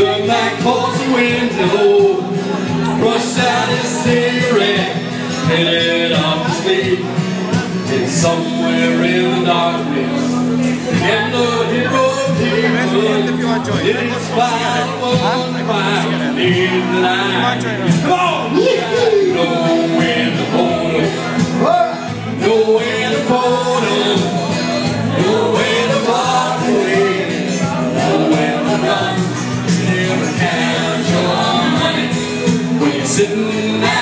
Blood like horse window. Brushed out his cigarette Headed off to sleep And somewhere in the darkness. And the hero people In the spot the one fire In the night. Come on! Nowhere to hold him Nowhere to hold him Nowhere to walk away. Nowhere to run. sitting